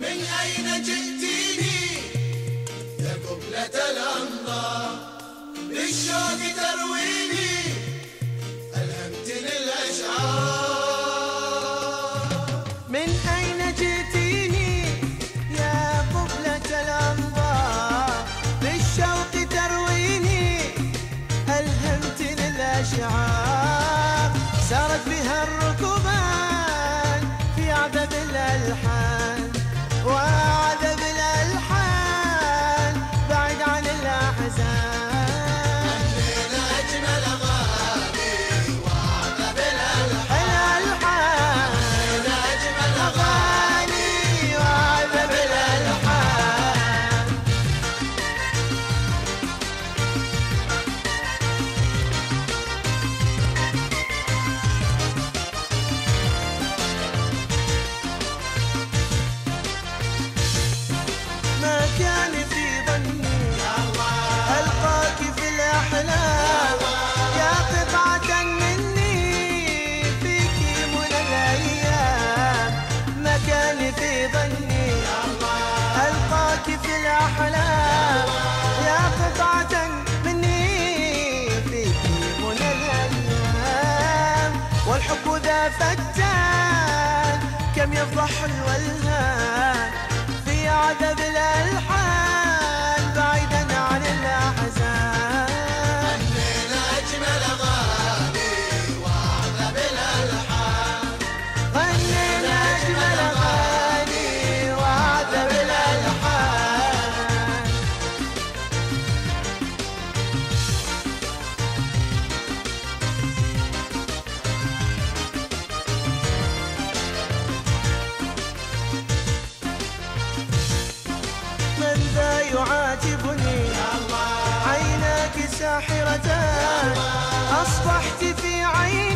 من أين جئتيني؟ يا قبلة الأنظار بالشوق ترويني. ألهمتني الأشعار من أين جئتيني؟ يا قبلة الأنظار بالشوق ترويني. ألهمتني الأشعار سارت بها الركبان في عذب الألحان. يا قطعة مني ذا فتان. كم يفضح الولهان في عذب الألحان. ساحرتان أصبحت في عيني